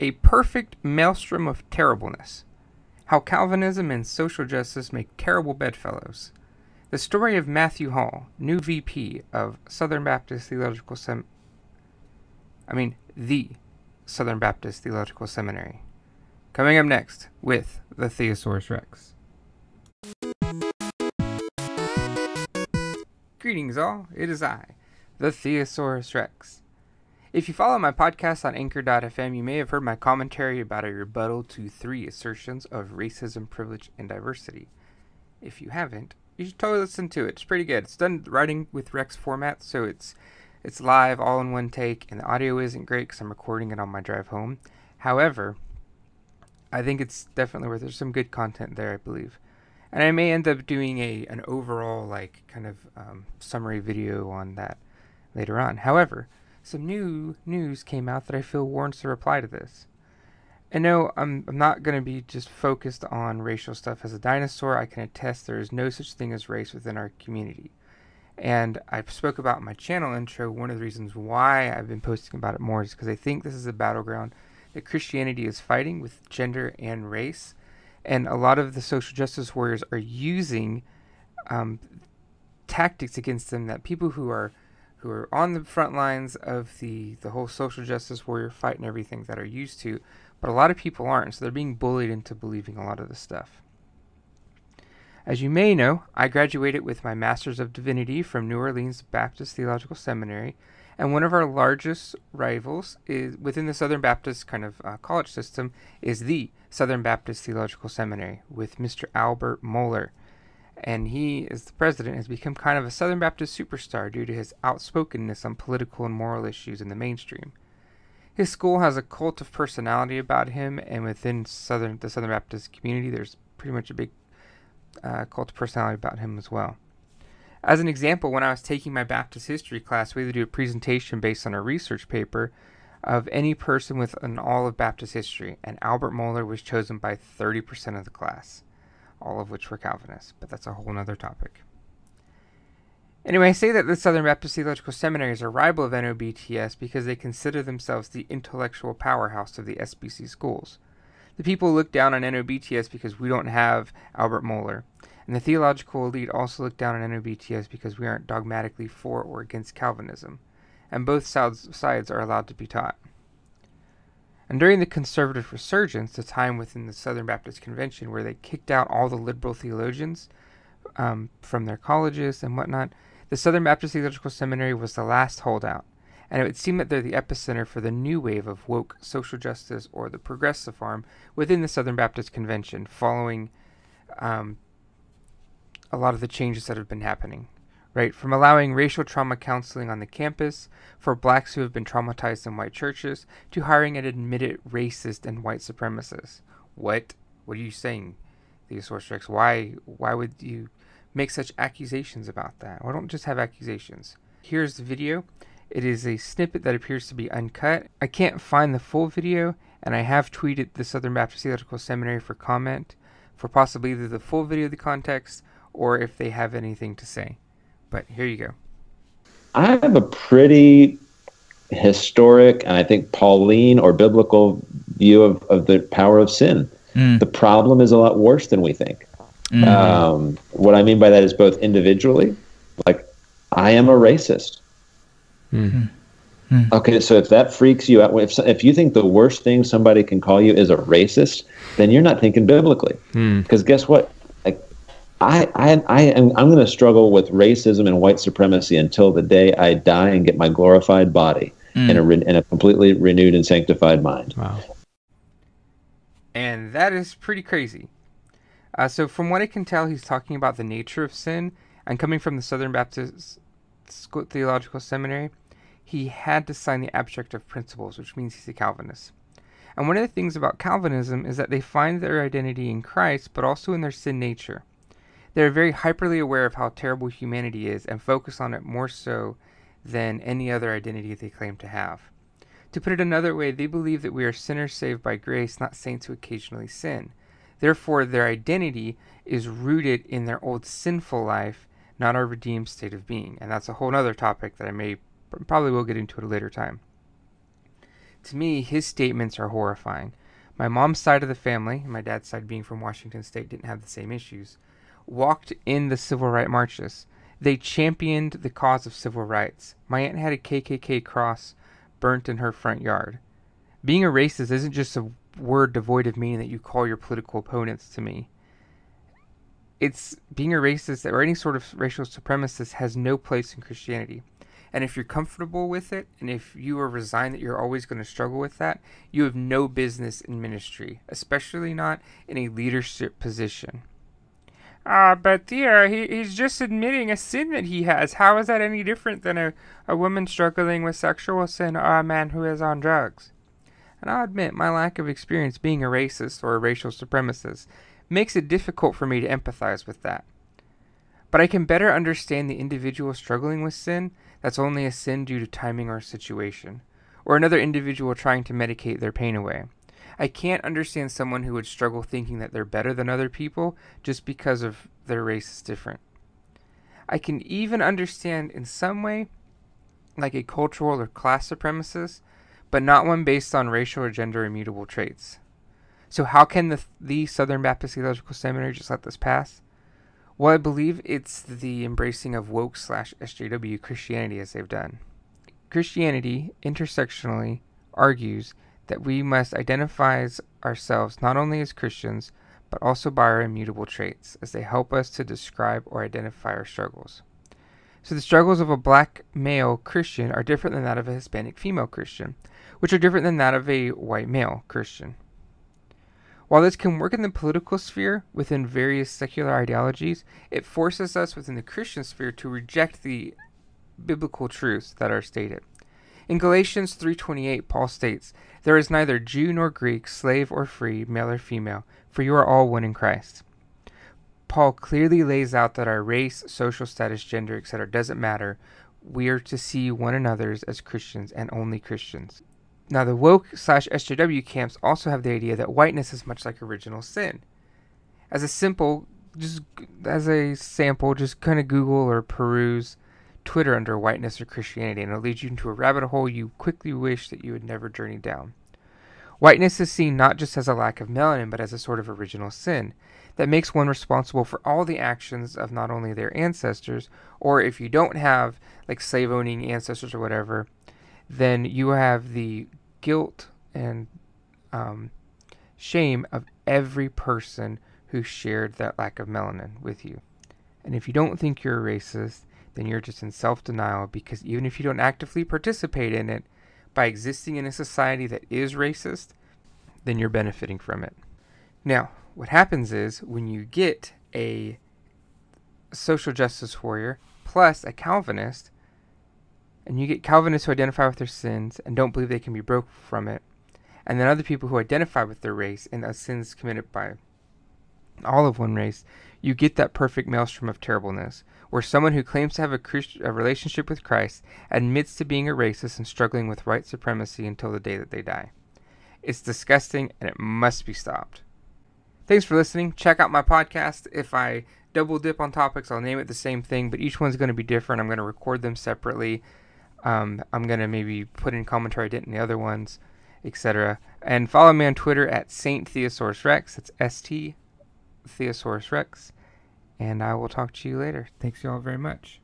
A perfect maelstrom of terribleness. How Calvinism and social justice make terrible bedfellows. The story of Matthew Hall, new VP of Southern Baptist Theological Sem I mean, the Southern Baptist Theological Seminary. Coming up next with the Theosaurus Rex. Greetings, all. It is I, the Theosaurus Rex. If you follow my podcast on Anchor.fm, you may have heard my commentary about a rebuttal to three assertions of racism, privilege, and diversity. If you haven't, you should totally listen to it. It's pretty good. It's done writing with Rex format, so it's it's live, all in one take, and the audio isn't great because I'm recording it on my drive home. However, I think it's definitely worth. There's some good content there, I believe, and I may end up doing a an overall like kind of um, summary video on that later on. However, some new news came out that I feel warrants a reply to this. And no, I'm, I'm not going to be just focused on racial stuff. As a dinosaur, I can attest there is no such thing as race within our community. And I spoke about my channel intro. One of the reasons why I've been posting about it more is because I think this is a battleground that Christianity is fighting with gender and race. And a lot of the social justice warriors are using um, tactics against them that people who are who are on the front lines of the, the whole social justice warrior fight and everything that are used to, but a lot of people aren't, so they're being bullied into believing a lot of this stuff. As you may know, I graduated with my Master's of Divinity from New Orleans Baptist Theological Seminary, and one of our largest rivals is within the Southern Baptist kind of uh, college system is the Southern Baptist Theological Seminary with Mr. Albert Mohler and he, as the president, has become kind of a Southern Baptist superstar due to his outspokenness on political and moral issues in the mainstream. His school has a cult of personality about him, and within Southern the Southern Baptist community, there's pretty much a big uh, cult of personality about him as well. As an example, when I was taking my Baptist history class, we had to do a presentation based on a research paper of any person with an all of Baptist history, and Albert Mohler was chosen by 30% of the class all of which were Calvinists, but that's a whole other topic. Anyway, I say that the Southern Baptist Theological Seminary is a rival of NOBTS because they consider themselves the intellectual powerhouse of the SBC schools. The people look down on NOBTS because we don't have Albert Mohler, and the theological elite also look down on NOBTS because we aren't dogmatically for or against Calvinism, and both sides are allowed to be taught. And during the conservative resurgence, the time within the Southern Baptist Convention where they kicked out all the liberal theologians um, from their colleges and whatnot, the Southern Baptist Theological Seminary was the last holdout. And it would seem that they're the epicenter for the new wave of woke social justice or the progressive arm within the Southern Baptist Convention, following um, a lot of the changes that have been happening right? From allowing racial trauma counseling on the campus for blacks who have been traumatized in white churches to hiring an admitted racist and white supremacist. What? What are you saying, these Rex? Why? Why would you make such accusations about that? Why don't just have accusations? Here's the video. It is a snippet that appears to be uncut. I can't find the full video, and I have tweeted the Southern Baptist Theological Seminary for comment for possibly either the full video, of the context, or if they have anything to say. But here you go. I have a pretty historic and I think Pauline or biblical view of, of the power of sin. Mm. The problem is a lot worse than we think. Mm-hmm. Um, what I mean by that is both individually, like I am a racist. Mm-hmm. Mm. Okay, so if that freaks you out, if if you think the worst thing somebody can call you is a racist, then you're not thinking biblically. Because mm. guess what? I, I, I am, I'm going to struggle with racism and white supremacy until the day I die and get my glorified body mm. and, a re, and a completely renewed and sanctified mind. Wow. And that is pretty crazy. Uh, so, from what I can tell, he's talking about the nature of sin. And coming from the Southern Baptist Theological Seminary, he had to sign the Abstract of Principles, which means he's a Calvinist. And one of the things about Calvinism is that they find their identity in Christ, but also in their sin nature. They are very hyperly aware of how terrible humanity is and focus on it more so than any other identity they claim to have. To put it another way, they believe that we are sinners saved by grace, not saints who occasionally sin. Therefore, their identity is rooted in their old sinful life, not our redeemed state of being. And that's a whole other topic that I may probably will get into at a later time. To me, his statements are horrifying. My mom's side of the family, my dad's side being from Washington State, didn't have the same issues, walked in the civil rights marches. They championed the cause of civil rights. My aunt had a KKK cross burnt in her front yard. Being a racist isn't just a word devoid of meaning that you call your political opponents to me. It's being a racist or any sort of racial supremacist has no place in Christianity. And if you're comfortable with it, and if you are resigned that you're always going to struggle with that, you have no business in ministry, especially not in a leadership position. Ah, uh, but dear, he, he's just admitting a sin that he has. How is that any different than a, a woman struggling with sexual sin or a man who is on drugs? And I'll admit my lack of experience being a racist or a racial supremacist makes it difficult for me to empathize with that. But I can better understand the individual struggling with sin that's only a sin due to timing or situation, or another individual trying to medicate their pain away. I can't understand someone who would struggle thinking that they're better than other people just because of their race is different. I can even understand in some way, like a cultural or class supremacist, but not one based on racial or gender immutable traits. So how can the, the Southern Baptist Theological Seminary just let this pass? Well, I believe it's the embracing of woke slash SJW Christianity as they've done. Christianity intersectionally argues that we must identify ourselves not only as Christians, but also by our immutable traits, as they help us to describe or identify our struggles. So the struggles of a black male Christian are different than that of a Hispanic female Christian, which are different than that of a white male Christian. While this can work in the political sphere within various secular ideologies, it forces us within the Christian sphere to reject the biblical truths that are stated. In Galatians 3:28, Paul states, "There is neither Jew nor Greek, slave or free, male or female, for you are all one in Christ." Paul clearly lays out that our race, social status, gender, etc. doesn't matter. We are to see one another's as Christians and only Christians. Now, the woke slash SJW camps also have the idea that whiteness is much like original sin. As a simple, just as a sample, just kind of Google or peruse Twitter under whiteness or Christianity, and it'll lead you into a rabbit hole you quickly wish that you had never journeyed down. Whiteness is seen not just as a lack of melanin, but as a sort of original sin that makes one responsible for all the actions of not only their ancestors, or if you don't have like slave owning ancestors or whatever, then you have the guilt and um, shame of every person who shared that lack of melanin with you. And if you don't think you're a racist, then you're just in self denial because even if you don't actively participate in it, by existing in a society that is racist, then you're benefiting from it. Now, what happens is when you get a social justice warrior plus a Calvinist, and you get Calvinists who identify with their sins and don't believe they can be broke from it, and then other people who identify with their race and the sins committed by all of one race, you get that perfect maelstrom of terribleness, where someone who claims to have a, Christ- a relationship with Christ admits to being a racist and struggling with white supremacy until the day that they die. It's disgusting and it must be stopped. Thanks for listening. Check out my podcast. If I double dip on topics, I'll name it the same thing, but each one's going to be different. I'm going to record them separately. Um, I'm going to maybe put in commentary I did in the other ones, etc. And follow me on Twitter at Saint Theosaurus Rex. It's S T Theosaurus Rex. And I will talk to you later. Thanks you all very much.